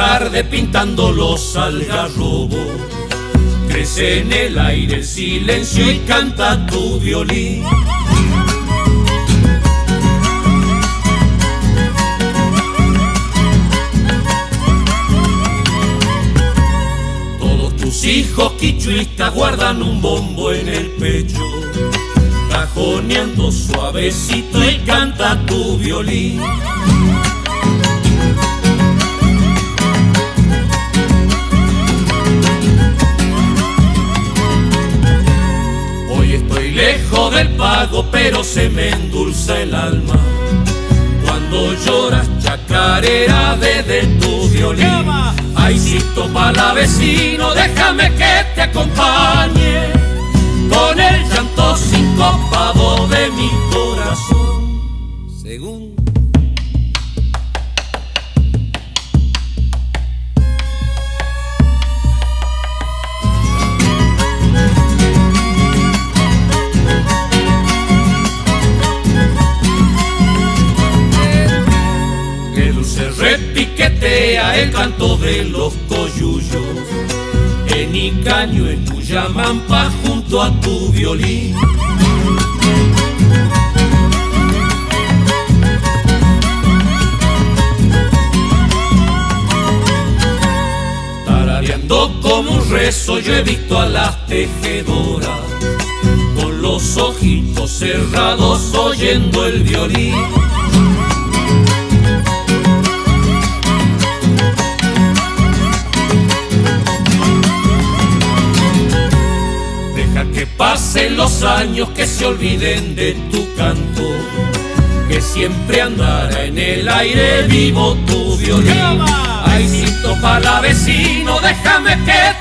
tarde pintando los algarrobos. Crece en el aire el silencio y canta tu violín. Todos tus hijos quichuistas guardan un bombo en el pecho, cajoneando suavecito y canta tu violín. Pero se me endulza el alma. Cuando lloras chacarera desde tu violín. Ay, para la vecino, déjame que te acompañe. Con el llanto sincopado de mi corazón. Según el canto de los coyullos En Icaño, en Uyamampa, junto a tu violín. Tarareando como un rezo yo he visto a las tejedoras. Con los ojitos cerrados oyendo el violín pasen los años, que se olviden de tu canto, que siempre andará en el aire vivo tu violín. Ay, para la vecino, déjame que